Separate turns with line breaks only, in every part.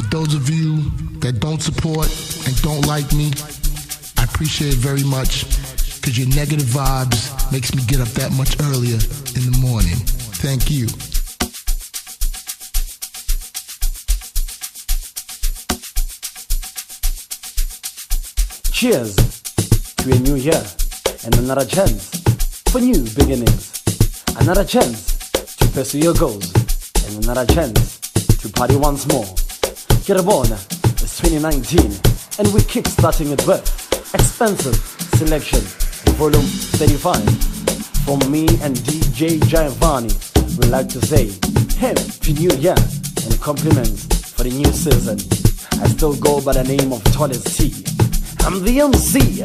For those of you that don't support and don't like me, I appreciate it very much because your negative vibes makes me get up that much earlier in the morning. Thank you.
Cheers to a new year and another chance for new beginnings. Another chance to pursue your goals and another chance to party once more. Born, it's 2019 and we're kick-starting it with expensive selection volume 35 from me and DJ Jaivane. We like to say Happy New Year and compliments for the new season. I still go by the name of Toilet T. I'm the MC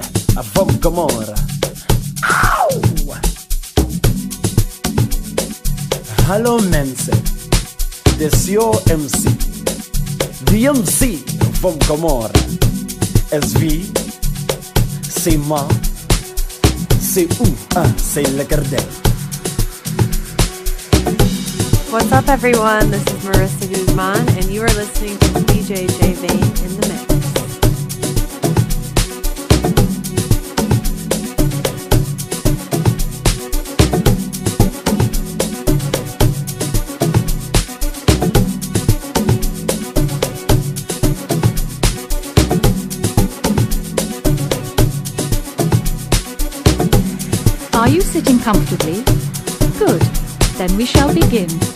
from Gomorrah. Hello, Mense. This your MC. The MC from. SV. C'est. C'est où? C'est le.
What's up, everyone? This is Marissa Guzman, and you are listening to DJ Jaivane in the mix.
Sitting comfortably? Good. Then we shall begin.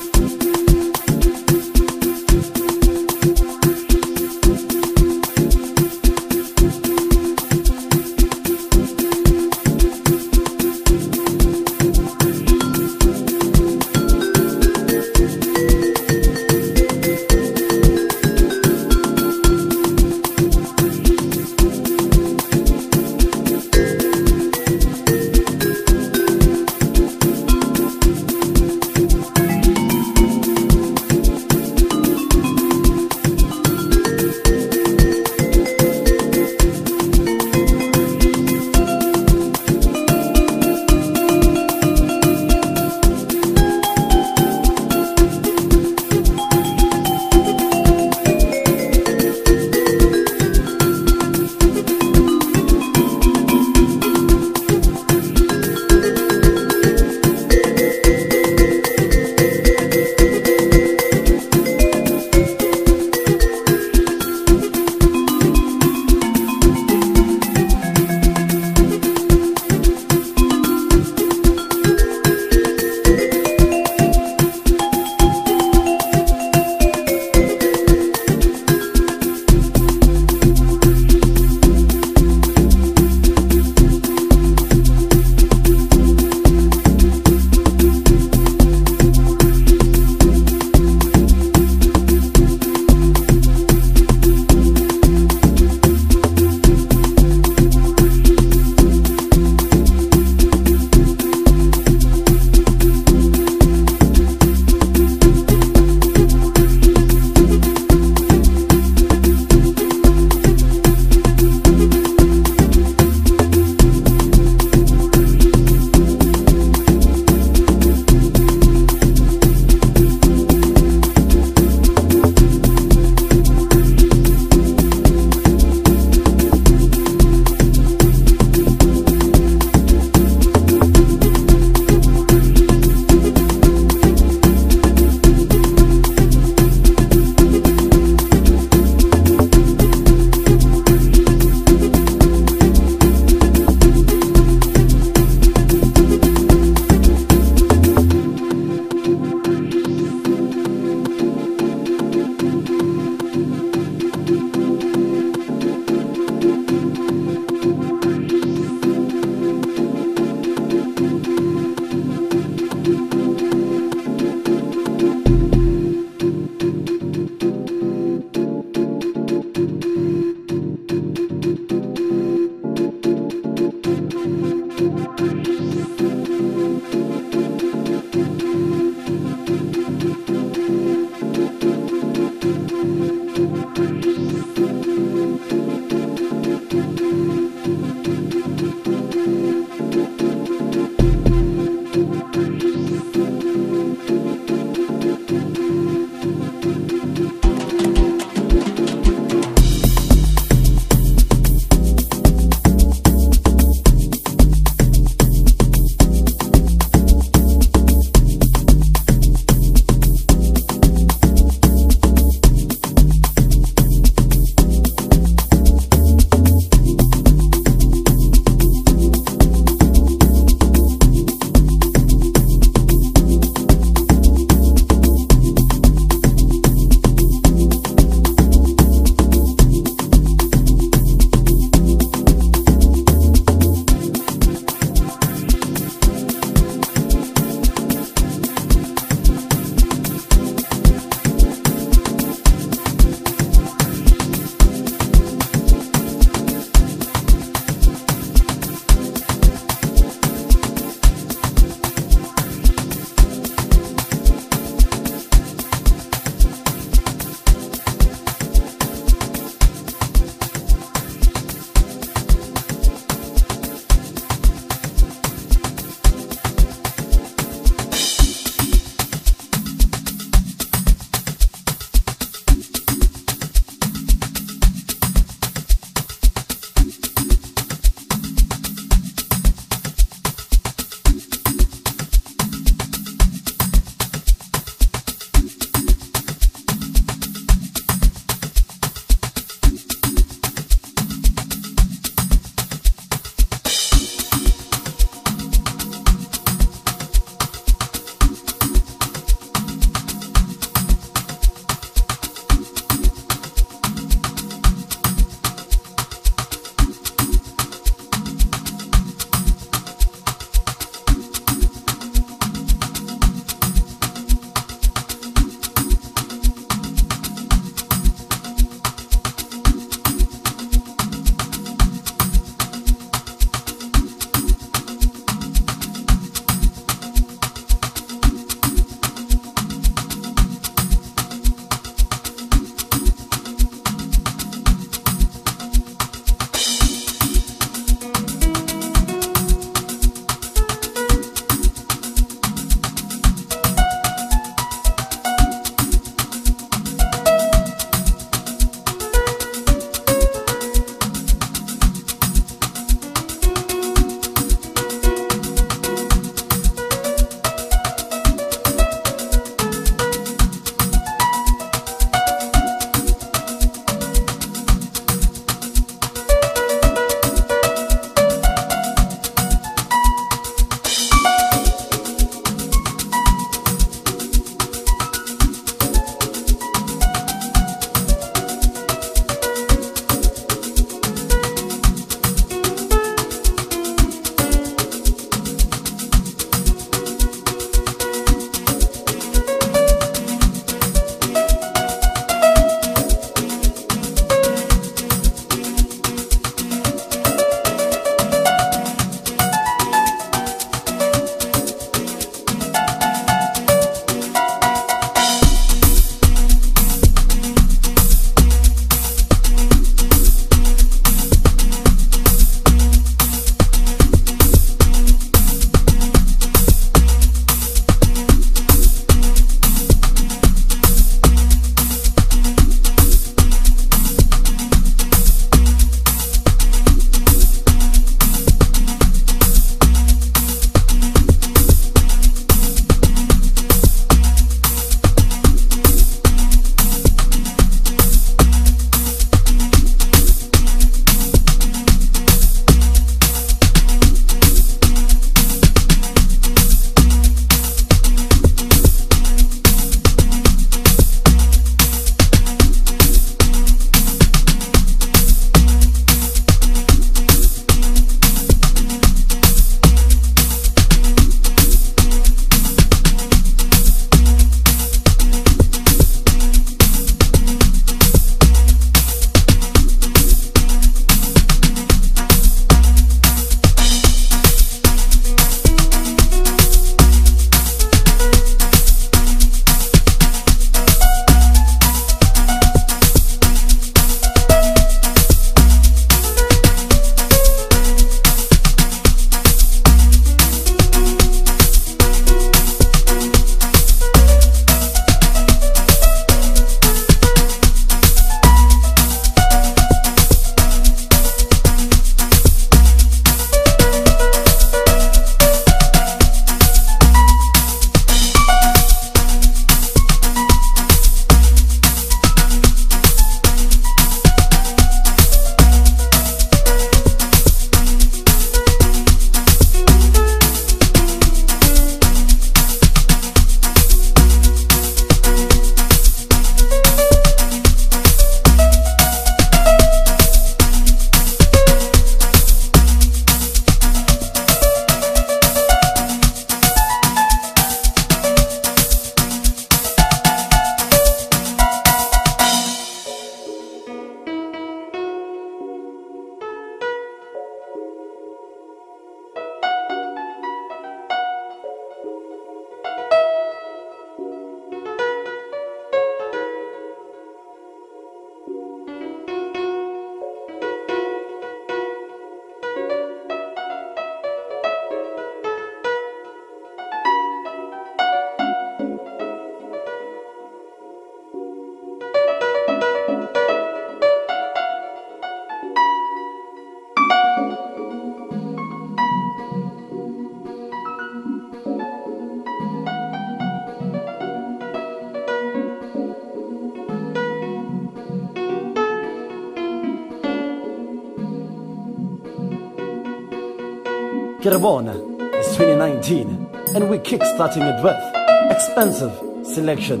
Kiribona, it's 2019, and we're kickstarting it with Expensive Selection,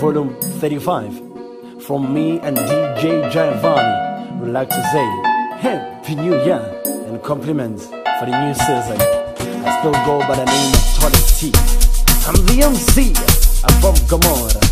Volume 35. From me and DJ Jaivane, we'd like to say Happy New Year and compliments for the new season. I still go by the name of Tony T. I'm the MC from Gomorrah.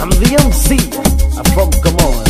I'm the MC from Gomorrah.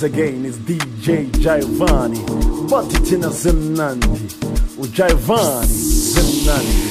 Once again, it's DJ Jaivane. But it's in Simnandi. Oh,
Jaivane Simnandi.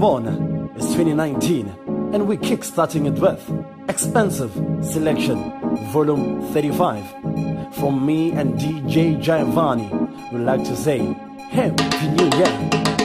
Kiribona is 2019 and we're kickstarting it with Expensive Selection Volume 35. From me and DJ Jaivane, we'd like to say Happy New Year.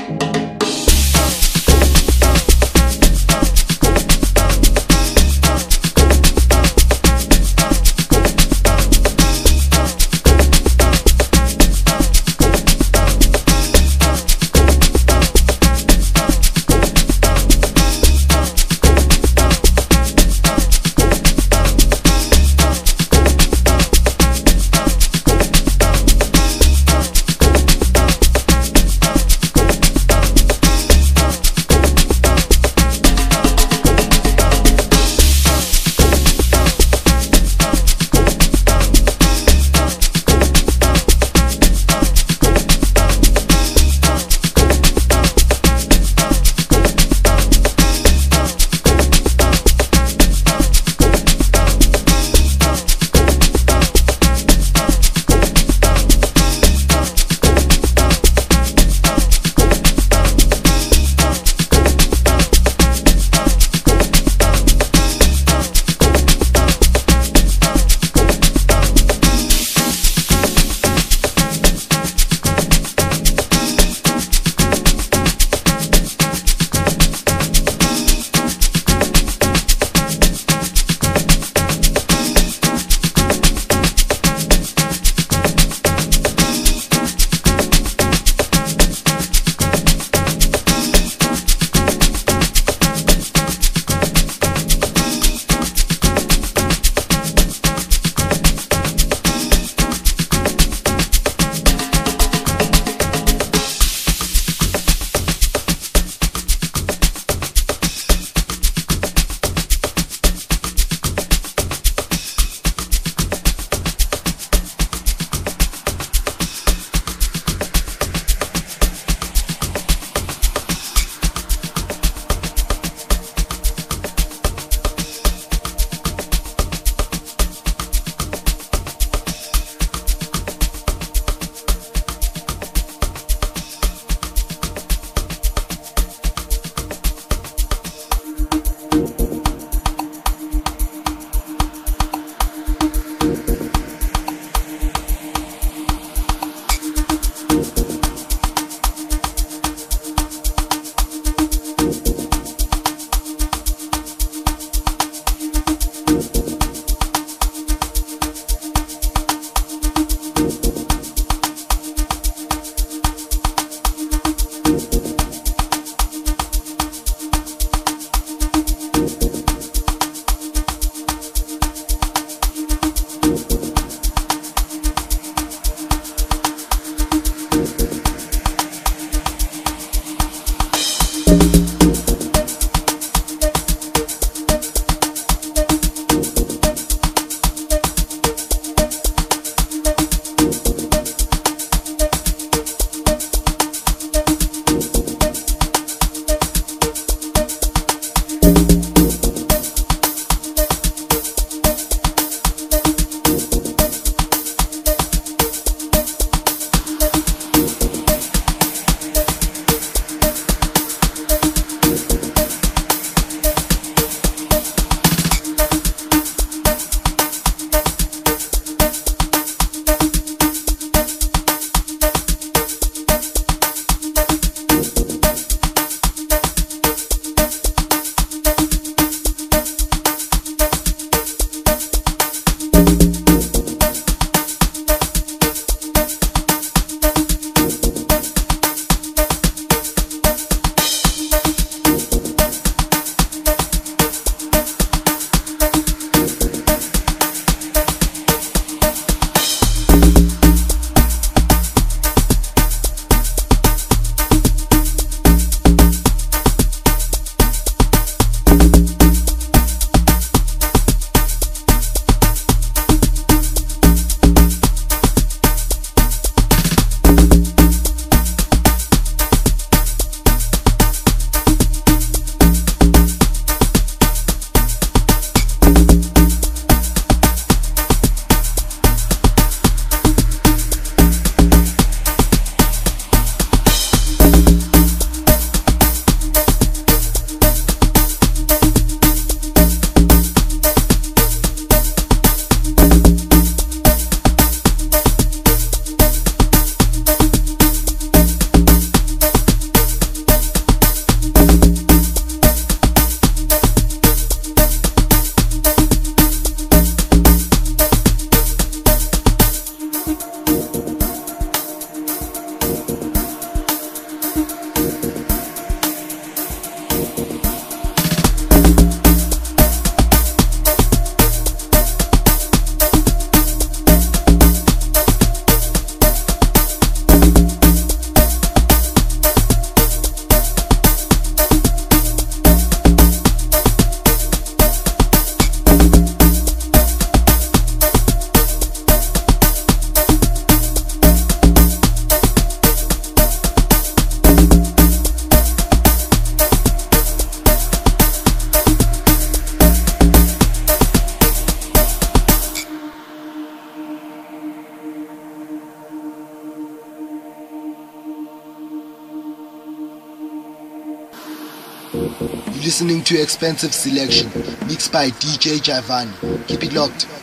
Expensive Selection, mixed by DJ Jaivane. Keep it locked.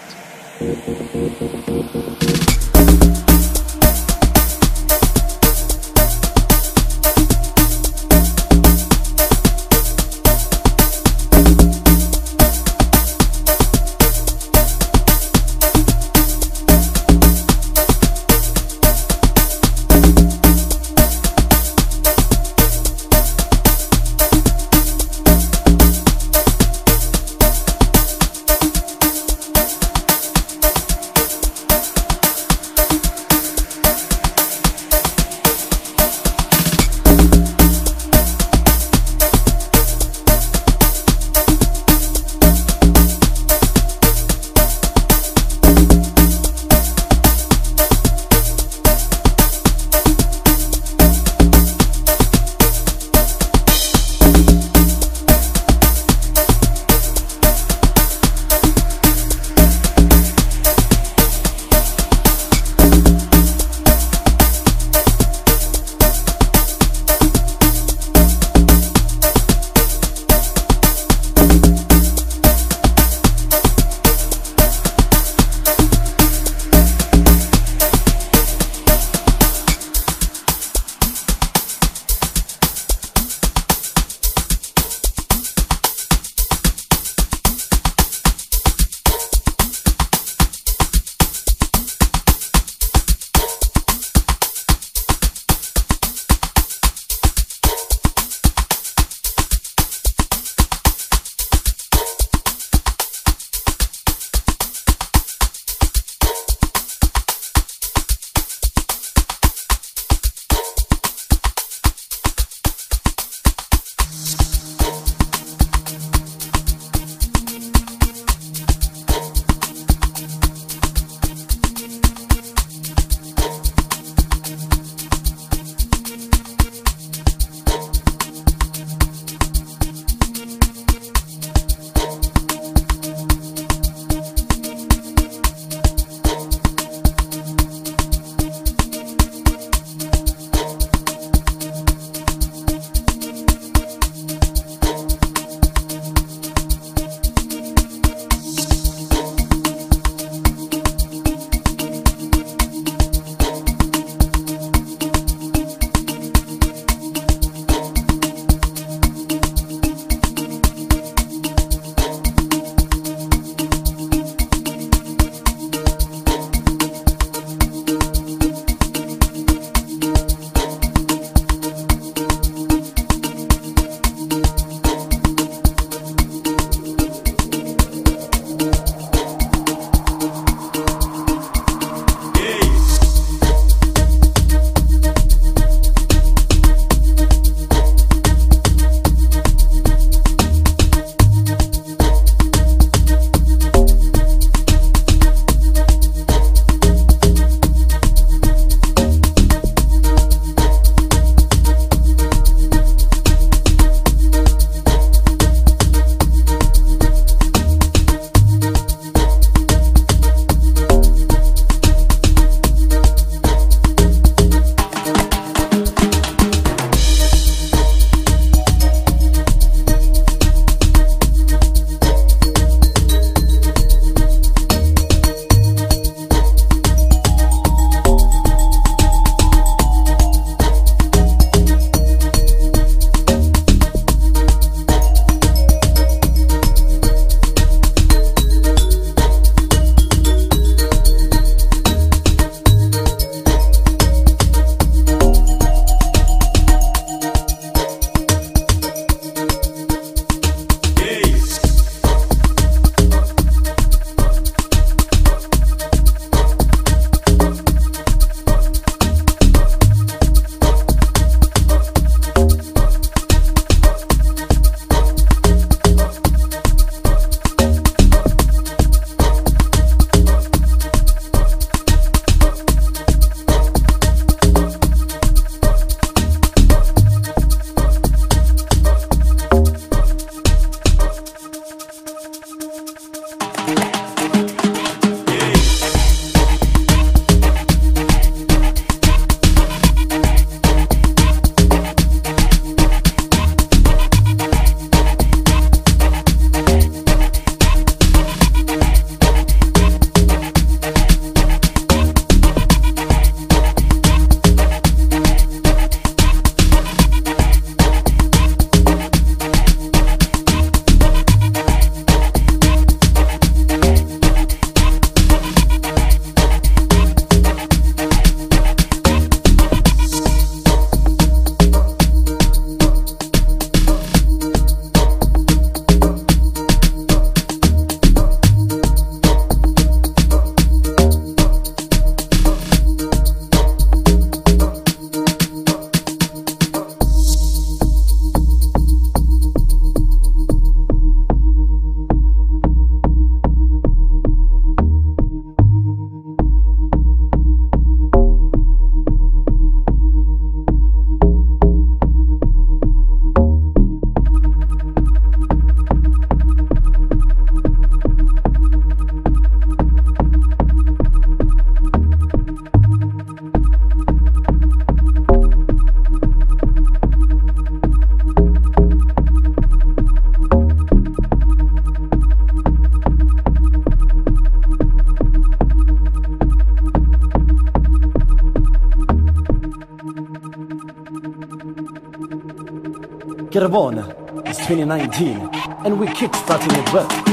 2019, and we're kickstarting it well.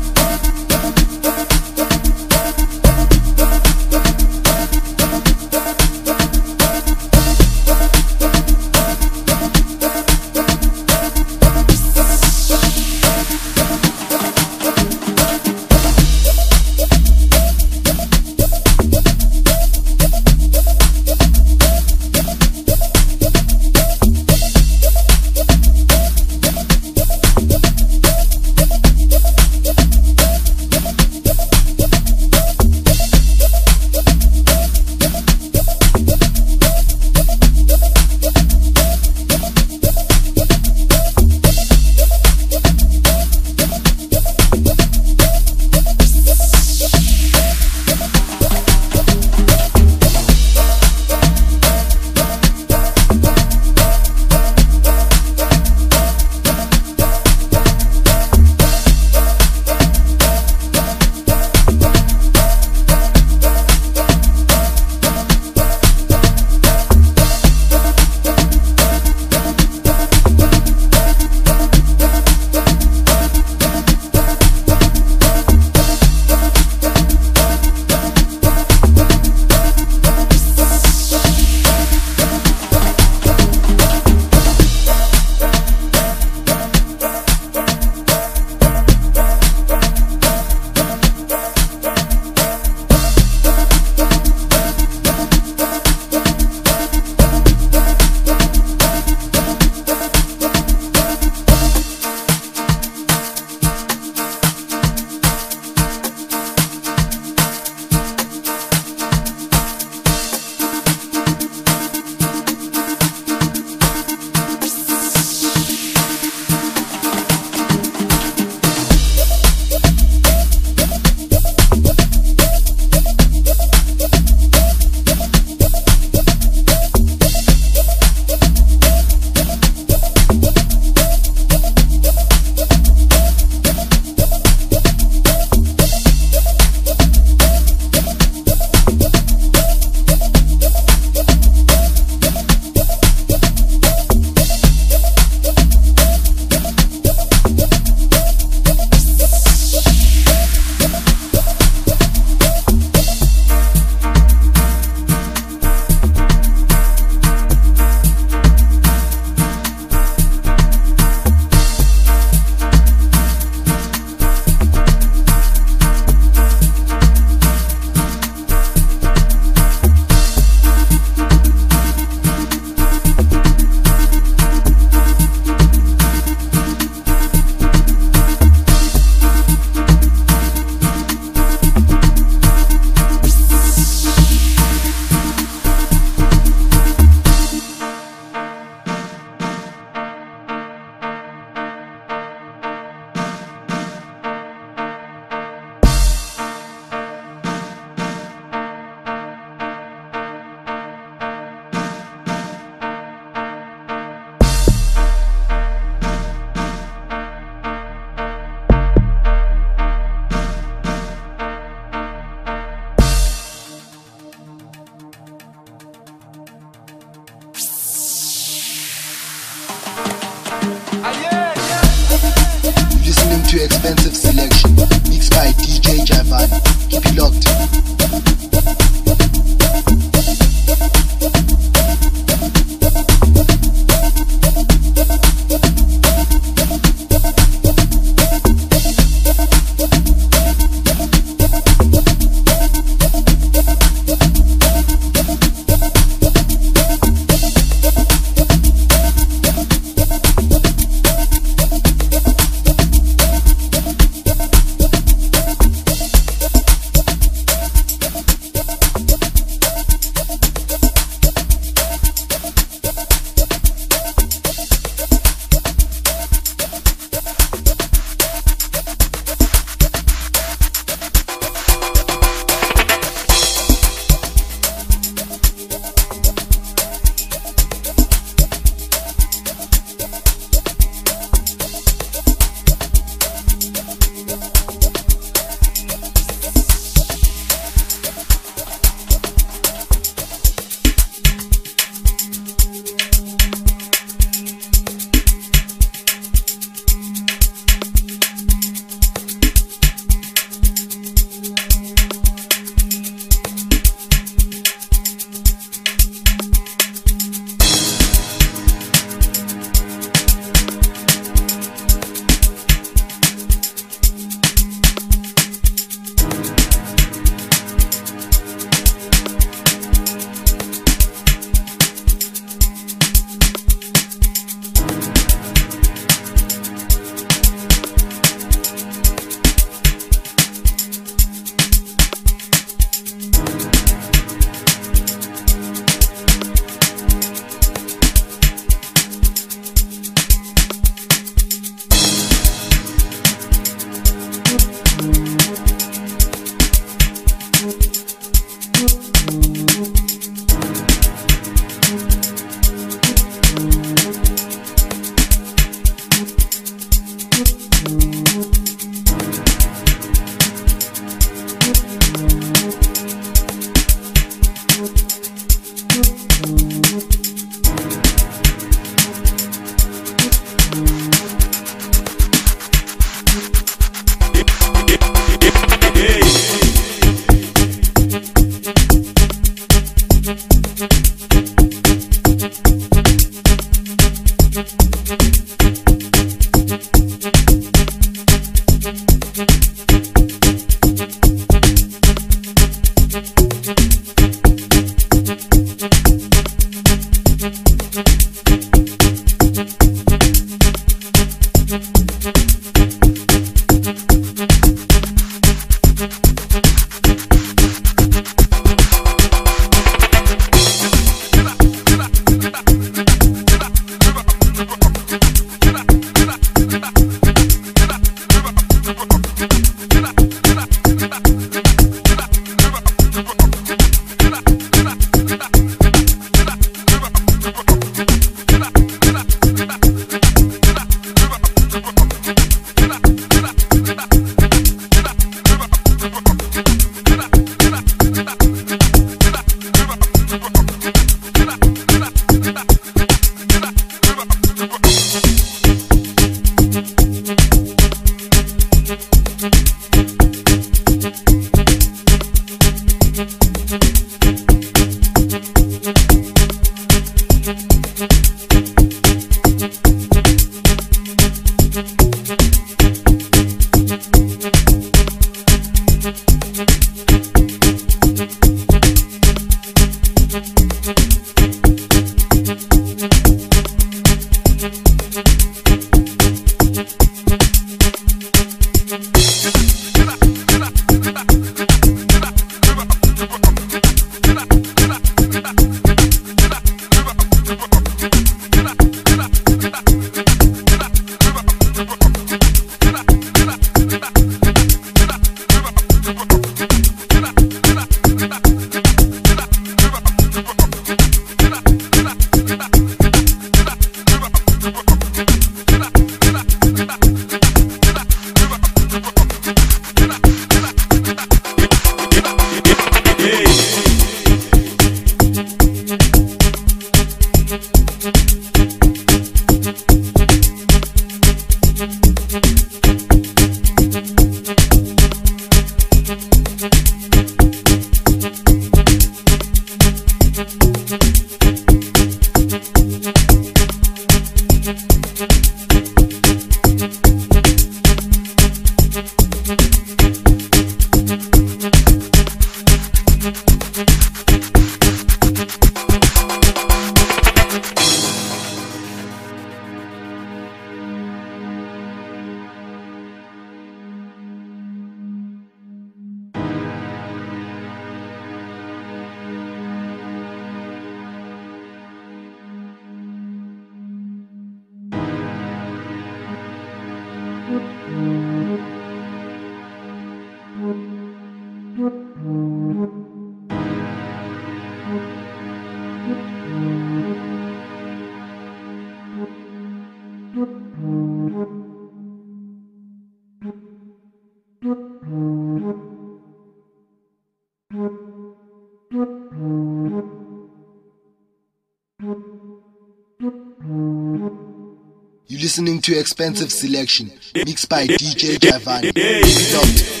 Listening to Expensive Selection, mixed by DJ Jaivane.
Cheers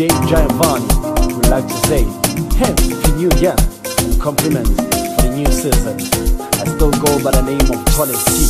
DJ Jaivane, would like to say Happy New Year and compliments for the new season. I still go by the name of Tony C.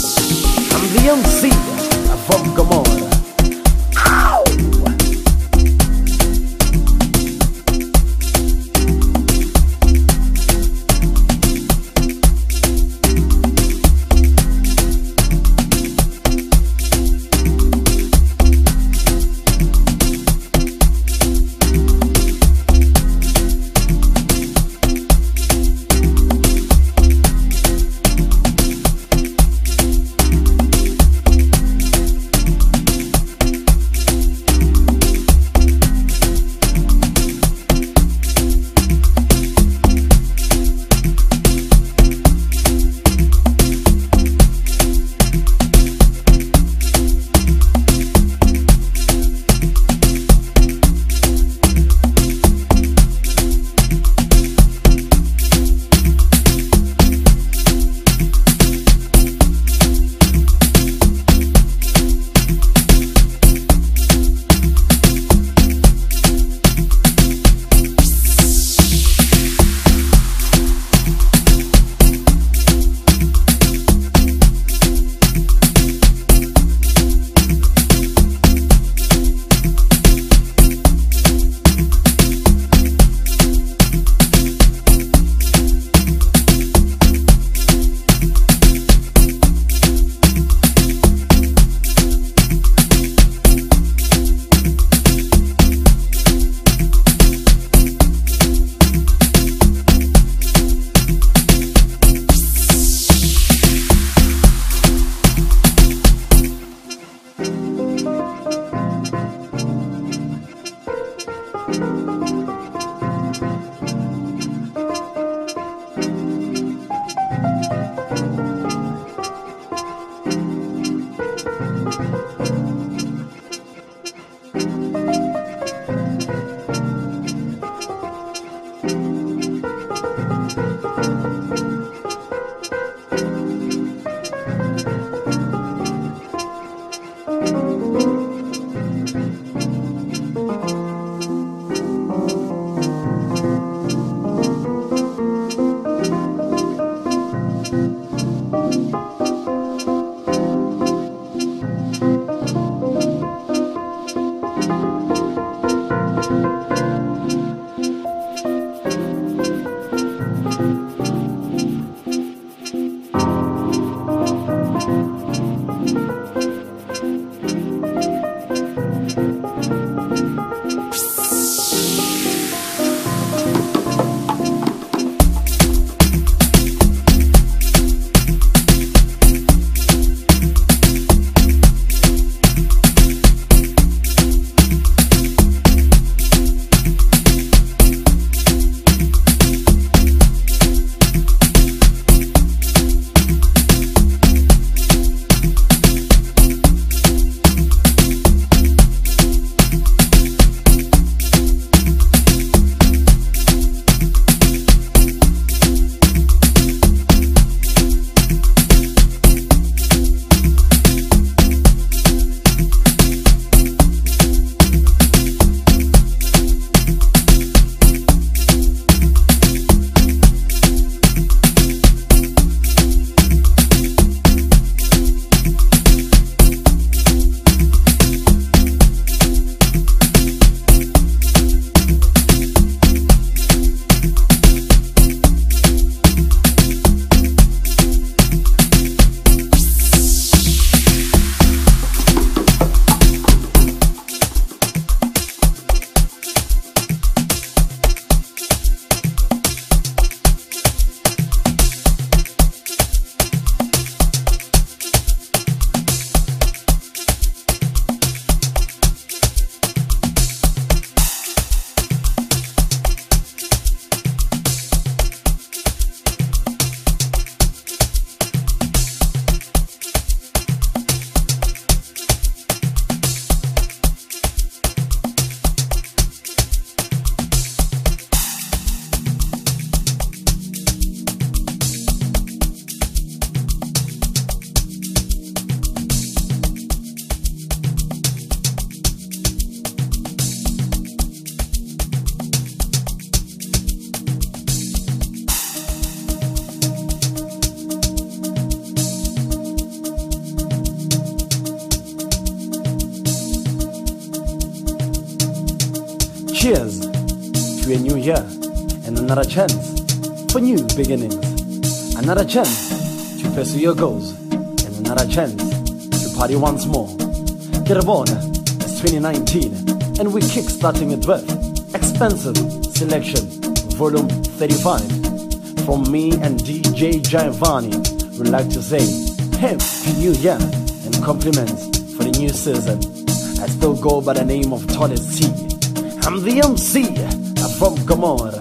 to your goals and another chance to party once more. On, it's 2019 and we're kickstarting it with Expensive Selection Volume 35 from me and DJ Jaivane. We'd like to say Happy New Year and compliments for the new season. I still go by the name of Toilet C. I'm the MC from Gomorrah.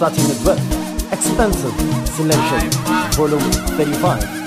Kickstarting with Expensive Selection, Volume 35.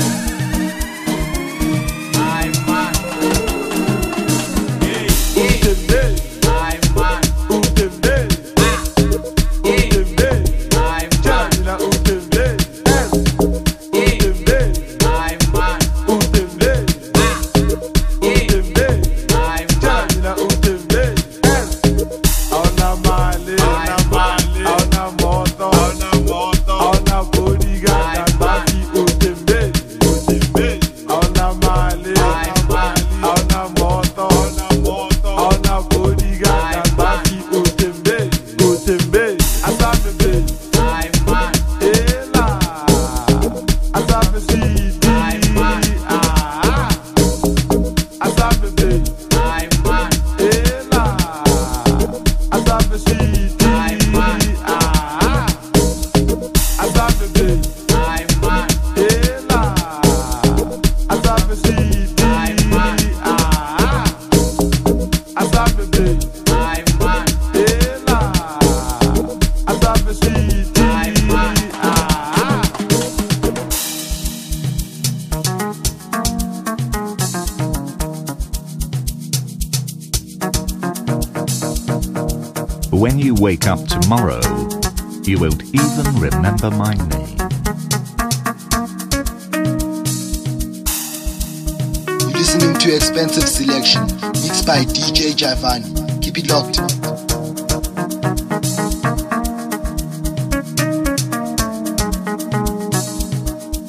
Locked.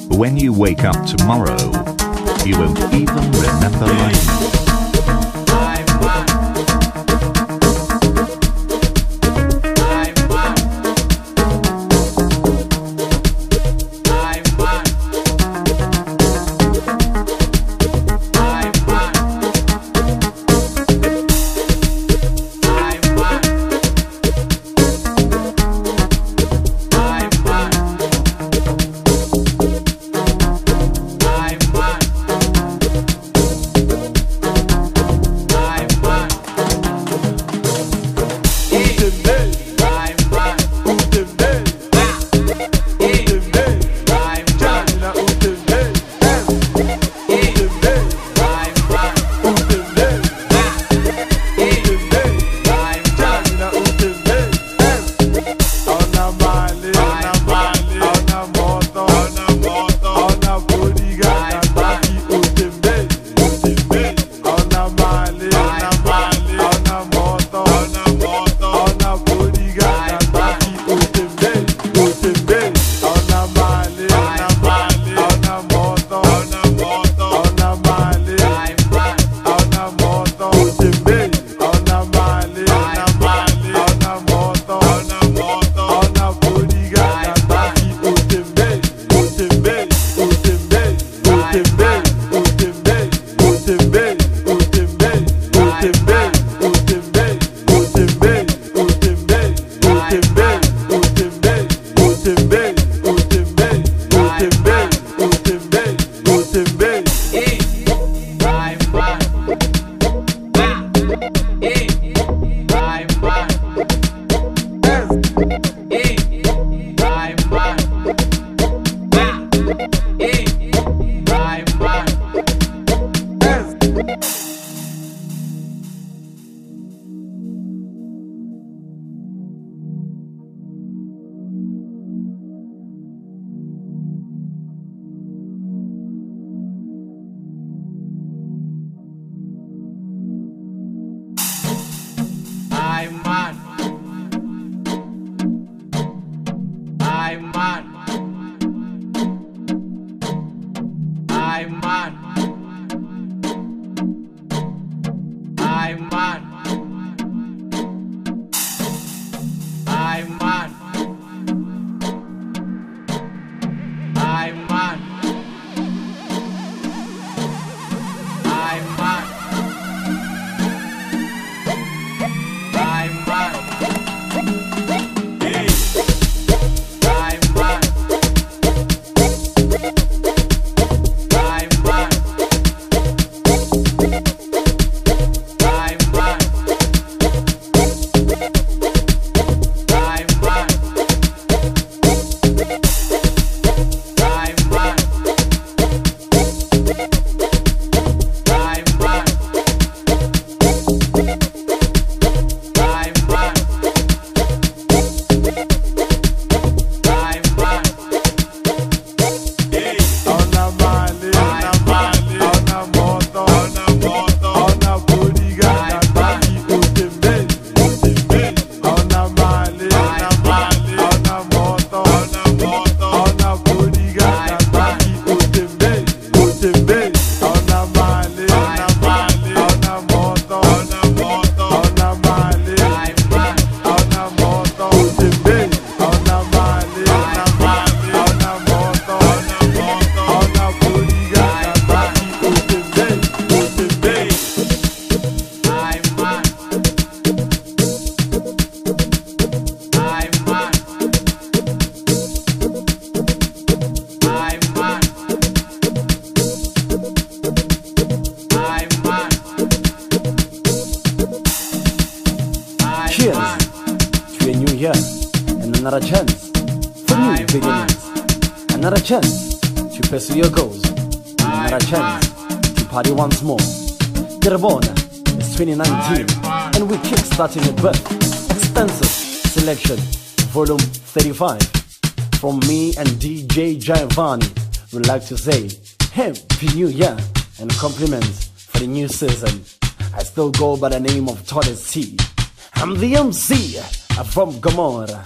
When you wake up tomorrow, you won't even remember
a birth. Expensive selection, volume 35. From me and DJ Jaivane, we'd like to say Happy New Year and compliments for the new season. I still go by the name of Torres C. I'm the MC uh, from Gomorrah.